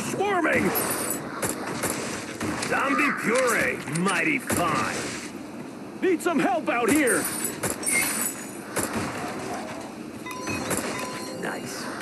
swarming! Zombie puree, mighty fine. Need some help out here! Nice.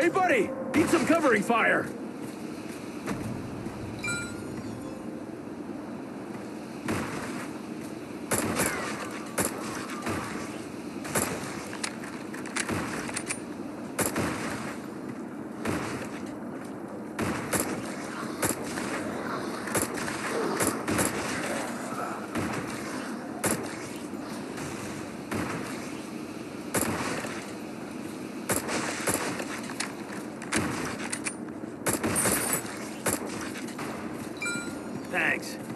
Hey, buddy! Need some covering fire! Thanks.